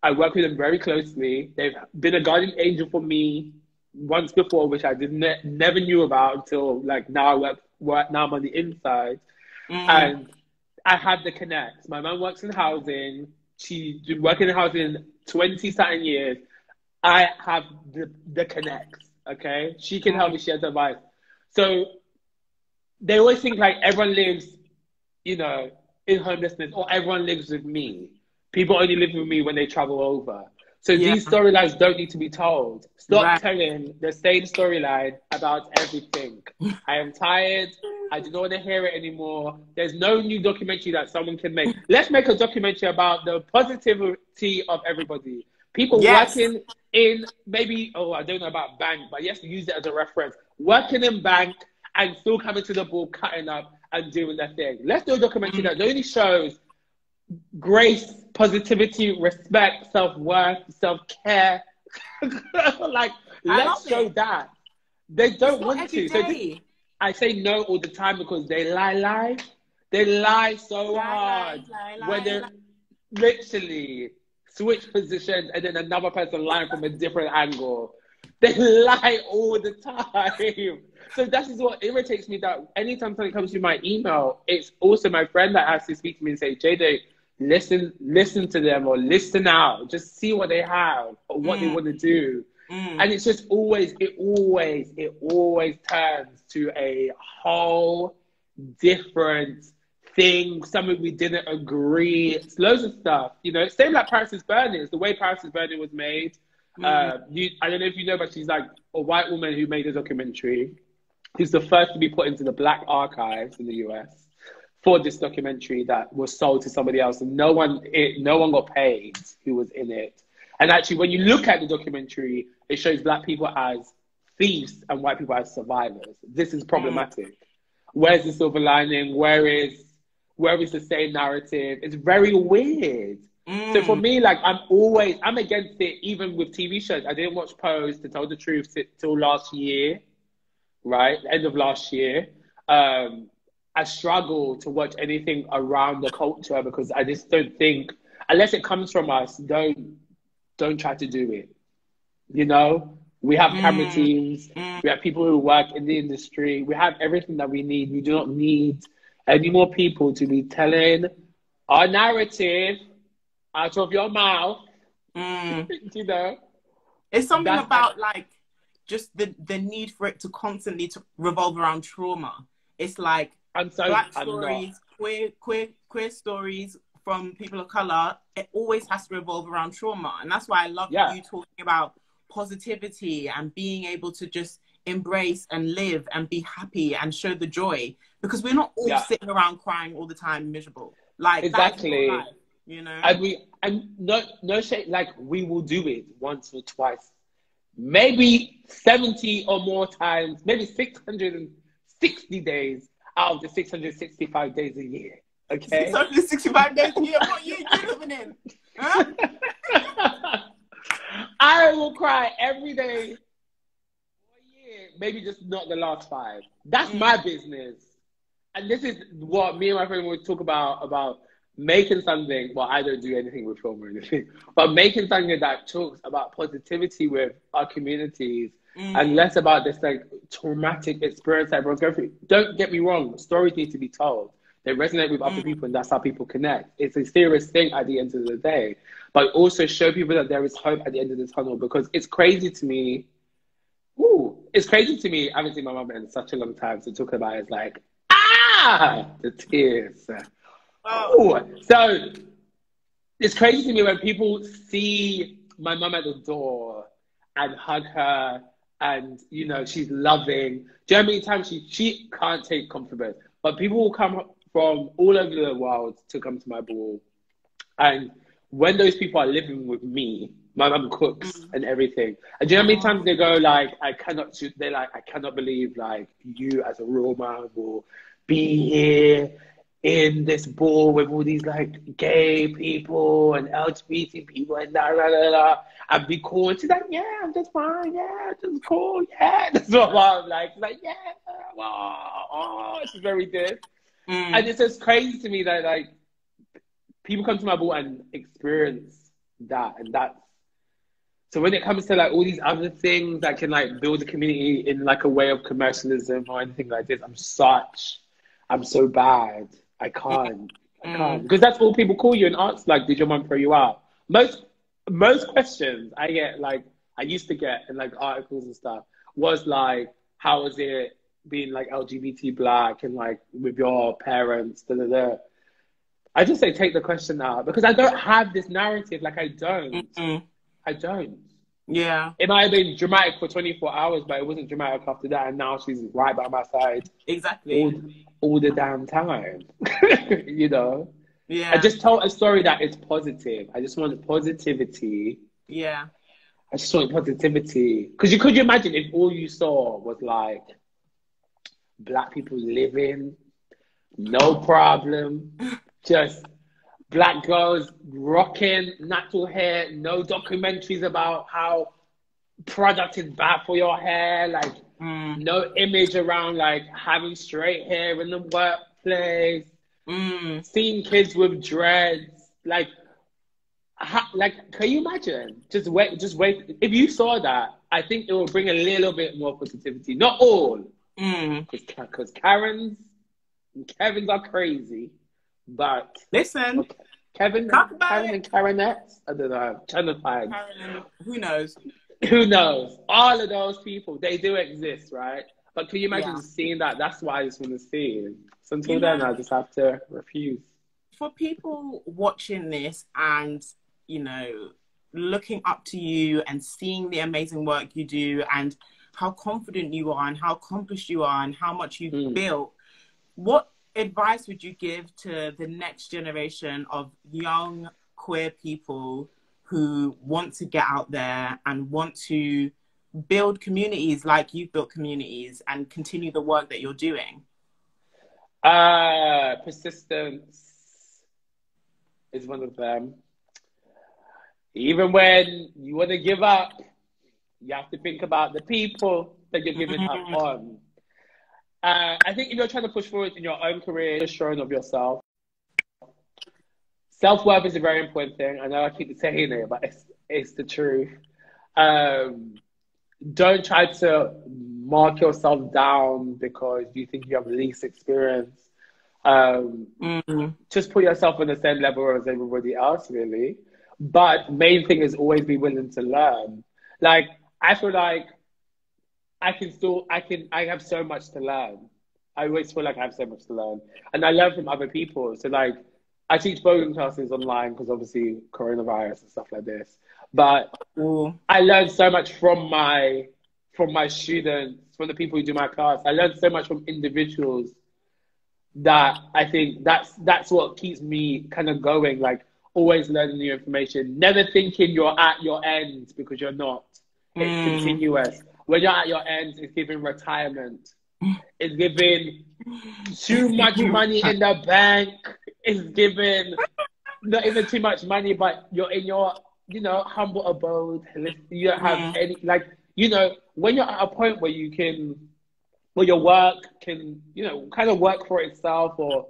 I work with them very closely. They've been a guardian angel for me once before, which I didn't never knew about until like now I work, work now I'm on the inside. Mm. And I have the connects. My mom works in housing. She's been working in housing 20 something years. I have the, the connects, okay? She can help me share advice. So they always think like everyone lives, you know, in homelessness or everyone lives with me. People only live with me when they travel over. So yeah. these storylines don't need to be told. Stop right. telling the same storyline about everything. I am tired. I do not want to hear it anymore. There's no new documentary that someone can make. Let's make a documentary about the positivity of everybody. People yes. working in maybe, oh, I don't know about bank, but yes, use it as a reference. Working in bank and still coming to the ball, cutting up and doing their thing. Let's do a documentary mm-hmm. that only shows grace, positivity, respect, self worth, self care. like, let's show it. that. They don't want to. So this, I say no all the time because they lie, lie. They lie so lie, hard lie, lie, when they're literally switch positions and then another person lying from a different angle. They lie all the time. So that is what irritates me that anytime something comes to my email, it's also my friend that has to speak to me and say, JJ, listen, listen to them or listen out. Just see what they have or what mm. they want to do. Mm. And it's just always, it always, it always turns to a whole different thing, something we didn't agree. It's loads of stuff. You know, same like Paris is Burning. It's the way Paris is Burning was made. Mm. Uh, you, I don't know if you know, but she's like a white woman who made a documentary. Who's the first to be put into the Black Archives in the US for this documentary that was sold to somebody else, and no one, it, no one got paid who was in it. And actually, when you look at the documentary, it shows black people as thieves and white people as survivors. This is problematic. Mm. Where's the silver lining? Where is where is the same narrative? It's very weird. Mm. So for me, like I'm always I'm against it, even with TV shows. I didn't watch Pose to tell the truth till last year, right? End of last year. Um, I struggle to watch anything around the culture because I just don't think unless it comes from us, don't don't try to do it. You know, we have camera mm. teams, mm. we have people who work in the industry, we have everything that we need. We do not need any more people to be telling our narrative out of your mouth. Mm. you know, it's something That's about like just the the need for it to constantly to revolve around trauma. It's like I'm so black I'm stories, not. queer queer queer stories from people of color. It always has to revolve around trauma, and that's why I love yeah. you talking about positivity and being able to just embrace and live and be happy and show the joy because we're not all yeah. sitting around crying all the time miserable like exactly life, you know and we and no no shade like we will do it once or twice maybe 70 or more times maybe 660 days out of the 665 days a year okay 665 days a year what year you living in huh? I will cry every day maybe just not the last five. That's my business. And this is what me and my friend would talk about about making something. Well, I don't do anything with film or anything, but making something that talks about positivity with our communities Mm. and less about this like traumatic experience that everyone's going through. Don't get me wrong, stories need to be told. They resonate with other Mm. people, and that's how people connect. It's a serious thing at the end of the day, but also show people that there is hope at the end of the tunnel because it's crazy to me. Ooh, it's crazy to me. I haven't seen my mum in such a long time, so talking about it is like, ah, the tears. Oh. Ooh. So it's crazy to me when people see my mum at the door and hug her and you know she's loving. Do you know how many times she she can't take compliments, but people will come from all over the world to come to my ball, and when those people are living with me, my mum cooks mm. and everything. And do you know how many times they go like, I cannot. They're like, I cannot believe like you as a real man will be here in this ball with all these like gay people and LGBT people and da da da da and be cool. And she's like, yeah, I'm just fine. Yeah, just cool. Yeah, that's what I'm like. She's like, yeah, oh, oh. she's very good. Mm. And it's just crazy to me that like people come to my ball and experience that, and that's so when it comes to like all these other things that can like build a community in like a way of commercialism or anything like this, I'm such, I'm so bad. I can't, I Mm. can't because that's all people call you and ask like, did your mom throw you out? Most most questions I get like I used to get in like articles and stuff was like, how is it being like LGBT black and like with your parents? Da, da, da. I just say take the question out because I don't have this narrative. Like I don't. Mm. I don't. Yeah, It might have been dramatic for 24 hours, but it wasn't dramatic after that. And now she's right by my side exactly. all, all the damn time. you know? Yeah, I just told a story that is positive. I just want positivity. yeah. I just want positivity. Because you could you imagine if all you saw was like black people living, no problem, just black girls rocking natural hair, no documentaries about how product is bad for your hair, like Mm. no image around like having straight hair in the workplace, Mm. seeing kids with dreads, like, ha, like, can you imagine? Just wait, just wait. If you saw that, I think it will bring a little bit more positivity. Not all, Mm. because Karens, and Kevins are crazy, but Listen, Kevin, Talk about Karen it. and Karenettes, I don't know. I'm trying to find. Carolyn, who knows? Who knows? All of those people, they do exist, right? But can you imagine Yeah. seeing that? That's what I just want to see. So until You then, know- I just have to refuse. For people watching this and, you know, looking up to you and seeing the amazing work you do and how confident you are and how accomplished you are and how much you've Mm. built, what advice would you give to the next generation of young queer people who want to get out there and want to build communities like you've built communities and continue the work that you're doing? Uh, persistence is one of them. Even when you want to give up, you have to think about the people that you're giving up on. Uh, I think if you're trying to push forward in your own career, just showing of yourself. Self worth is a very important thing. I know I keep saying it, but it's it's the truth. Um, don't try to mark yourself down because you think you have least experience. Um, Mm. just put yourself on the same level as everybody else, really. But main thing is always be willing to learn. Like I feel like I can still, I can, I have so much to learn. I always feel like I have so much to learn, and I learn from other people. So like, I teach voguing classes online because obviously coronavirus and stuff like this. But Ooh. I learned so much from my from my students, from the people who do my class. I learned so much from individuals that I think that's that's what keeps me kind of going. Like always learning new information, never thinking you're at your end because you're not. It's Mm. continuous. When you're at your end, it's giving retirement. It's giving too much money in the bank. It's giving not even too much money, but you're in your, you know, humble abode. You don't have Mhm. any, like, you know, when you're at a point where you can, where your work can, you know, kind of work for itself or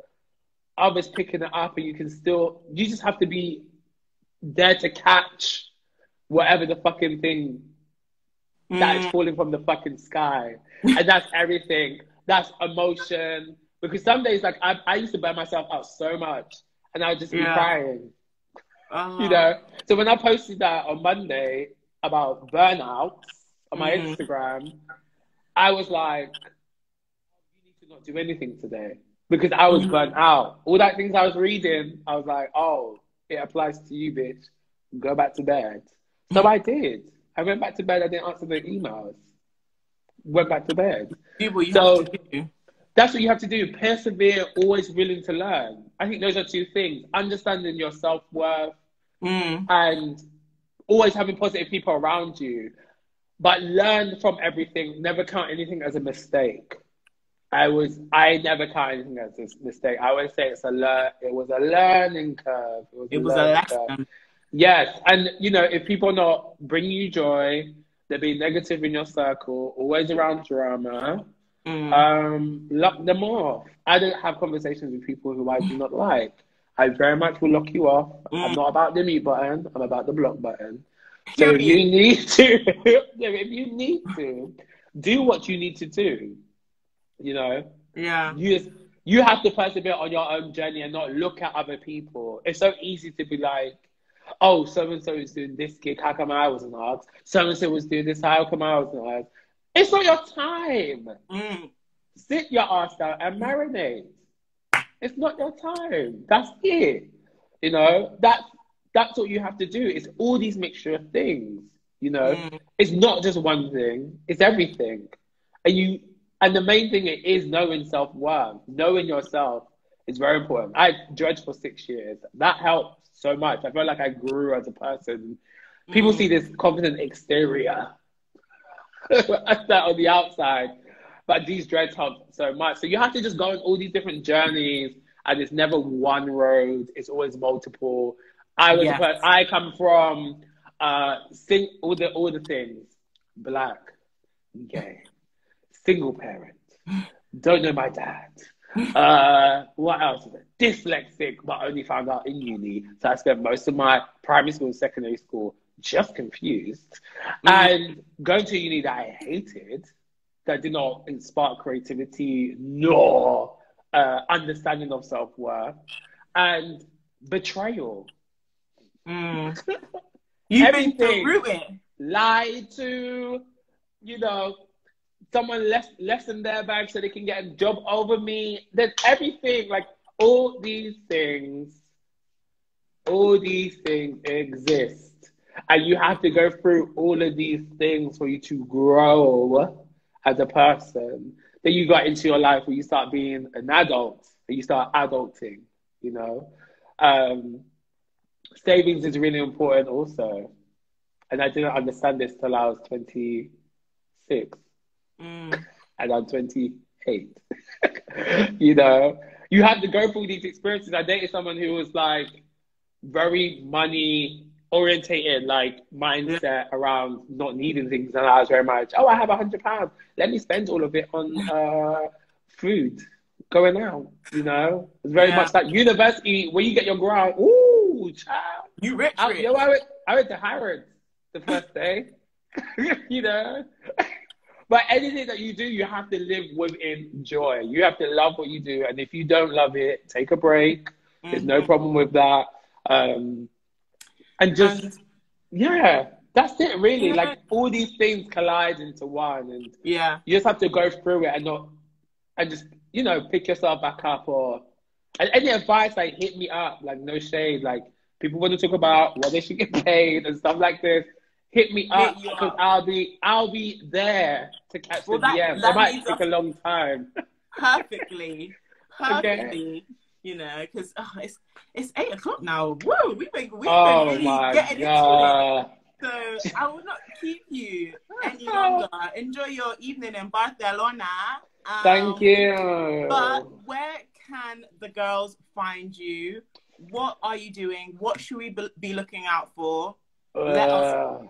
others picking it up and you can still, you just have to be there to catch whatever the fucking thing mm. that is mm. falling from the fucking sky. and that's everything. That's emotion. Because some days, like, I, I used to burn myself out so much and I would just be yeah. crying. Uh-huh. You know? So when I posted that on Monday about burnout on my mm. Instagram, I was like, you need to not do anything today because I was mm. burnt out. All that things I was reading, I was like, oh, it applies to you, bitch. Go back to bed. So I did. I went back to bed. I didn't answer the emails. Went back to bed. so that's what you have to do. Persevere, always willing to learn. I think those are two things: understanding your self worth mm. and always having positive people around you. But learn from everything. Never count anything as a mistake. I was I never count anything as a mistake. I always say it's a learn. It was a learning curve. It was, it a, was a lesson. Curve. Yes, and you know, if people are not bringing you joy, they're being negative in your circle, always around drama, mm. um, lock them off. I don't have conversations with people who I do not like. I very much will lock you off. Mm. I'm not about the mute button. I'm about the block button. So if you need to, if you need to, do what you need to do. You know. Yeah. You just you have to persevere on your own journey and not look at other people. It's so easy to be like oh, so and so is doing this gig. How come I wasn't asked? So and so was doing this. How come I wasn't asked? It's not your time. Mm. Sit your ass down and marinate. It's not your time. That's it. You know, that's that's what you have to do. It's all these mixture of things. You know, mm. it's not just one thing. It's everything. And you, and the main thing is knowing self worth, knowing yourself is very important. I judged for six years. That helped so much. I felt like I grew as a person. People mm. see this confident exterior that on the outside, but these dreads help so much. So you have to just go on all these different journeys, and it's never one road. It's always multiple. I was, yes. I come from uh, sing all the all the things, black, gay, single parent, don't know my dad uh, what else? Dyslexic, but only found out in uni. So I spent most of my primary school and secondary school just confused. Mm. And going to uni that I hated, that did not inspire creativity nor uh, understanding of self worth, and betrayal. Mm. You've been through it. Lied to, you know, someone less less in their bag so they can get a job over me. There's everything, like all these things, all these things exist. And you have to go through all of these things for you to grow as a person. Then you got into your life where you start being an adult and you start adulting, you know. Um, savings is really important also. And I didn't understand this till I was 26 mm. and I'm 28. you know, you have to go through these experiences. I dated someone who was like very money orientated, like mindset around not needing things. And I was very much, oh, I have a hundred pounds. Let me spend all of it on uh, food, going out. You know, it's very yeah. much like university where you get your grant. Ooh, child, you rich. I, rich. Yo, I went, I went to Harrods the first day. you know, but anything that you do, you have to live within joy. You have to love what you do. And if you don't love it, take a break. Mm-hmm. There's no mm-hmm. problem with that. Um, and just, and, yeah, that's it, really. Yeah. Like all these things collide into one. And yeah, you just have to go through it and not, and just, you know, pick yourself back up or, and any advice, like hit me up, like no shade. Like people want to talk about what they should get paid and stuff like this hit me up because I'll be I'll be there to catch well, the that, DM. That it might take a long time. Perfectly, perfectly. Okay. You know, because oh, it's it's eight o'clock now. Whoa, we've been we've oh been really getting God. into it. So I will not keep you any longer. Enjoy your evening in Barcelona. Um, Thank you. But where can the girls find you? What are you doing? What should we be looking out for? Let uh, us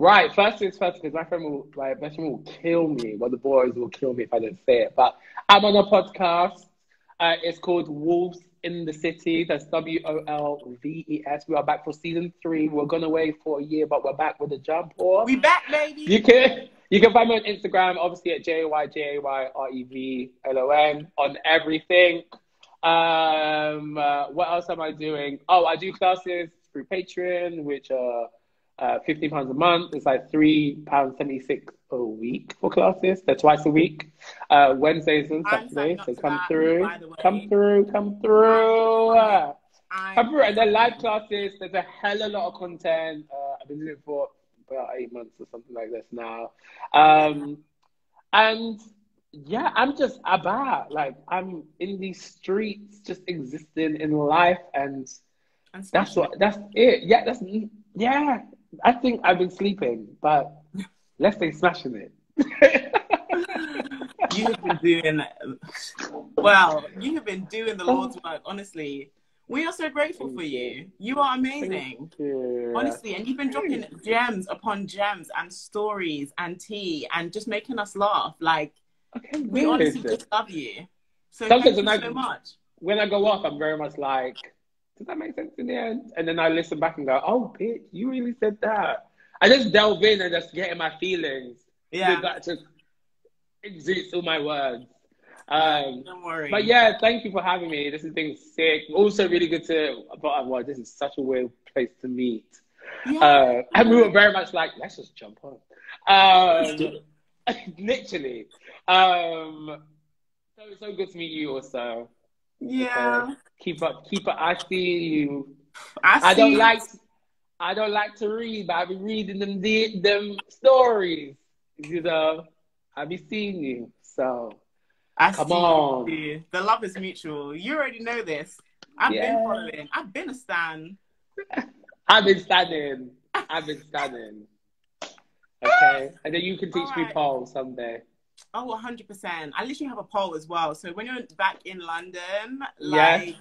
Right, first things first, because my friend will, my best friend will kill me. Well, the boys will kill me if I don't say it. But I'm on a podcast. Uh, it's called Wolves in the City. That's W O L V E S. We are back for season three. We're gone away for a year, but we're back with a jump off. We back, baby. You can you can find me on Instagram, obviously at J A Y J A Y R E V L O N on everything. Um, uh, what else am I doing? Oh, I do classes through Patreon, which are uh, fifteen pounds a month. It's like three pounds seventy six a week for classes. They're twice a week, uh, Wednesdays and Saturdays. So come through, by the way. come through, come through. Uh, I'm- Come through, and then live classes. There's a hell of a lot of content. Uh, I've been doing it for about eight months or something like this now. Um, and yeah, I'm just about like I'm in these streets, just existing in life, and and that's what that's it. Yeah, that's yeah. I think I've been sleeping, but let's say smashing it. you have been doing well you have been doing the lord's work honestly. We are so grateful for you. You are amazing. Yeah. honestly and you've been dropping gems upon gems and stories and tea and just making us laugh. Like Okay, we honestly just love you. So Sometimes thank you so much. when I go off, I'm very much like, does that make sense in the end? And then I listen back and go, oh, bitch, you really said that. I just delve in and just get in my feelings. yeah That just exudes all my words. Um, don't worry but yeah, thank you for having me. This has been sick. Also, really good to, but well, this is such a weird place to meet. yeah. Uh, and we were very much like, let's just jump on. Um, literally. Um, so it's so good to meet you also. Yeah keep up, keep up. I see you. I, I don't like, I don't like to read, but I be reading them, them stories. You know, I be seeing you. So I come see on. you. the love is mutual you already know this I've Yeah. been following I've been a stan I've been standing. I've been standing. Okay, and then you can teach me Alright. Paul someday. Oh, 100%. I literally have a pole as well. So when you're back in London, Yes. like,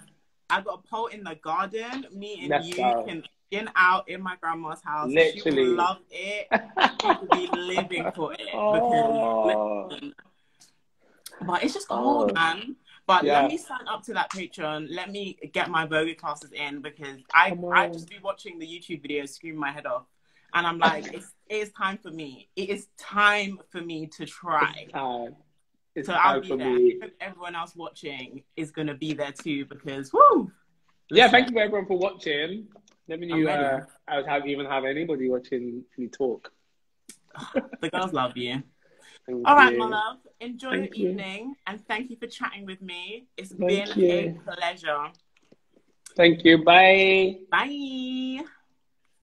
I got a pole in the garden. Me and Let's you go. can in out in my grandma's house. She Literally. will love it. She will be living for it. Oh. Because, but it's just cold, Oh. man. But Yeah. let me sign up to that Patreon. Let me get my Vogue classes in because I I just be watching the YouTube videos, screaming my head off, and I'm like, it's it is time for me. It is time for me to try. It's time. It's So I'll be there. me. Everyone else watching is gonna be there too because woo. Yeah, thank you everyone for watching. Never knew uh. I would have even have anybody watching me talk. The girls love you. Thank All right, you. my love. Enjoy Thank your you. evening and thank you for chatting with me. It's Thank been you. a pleasure. Thank you. Bye. Bye.